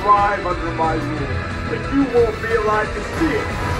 thrive under my rule, but you won't be alive to see it.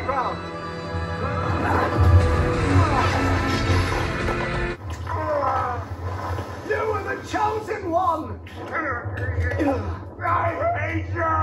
I high ground! You are the chosen one! I hate you!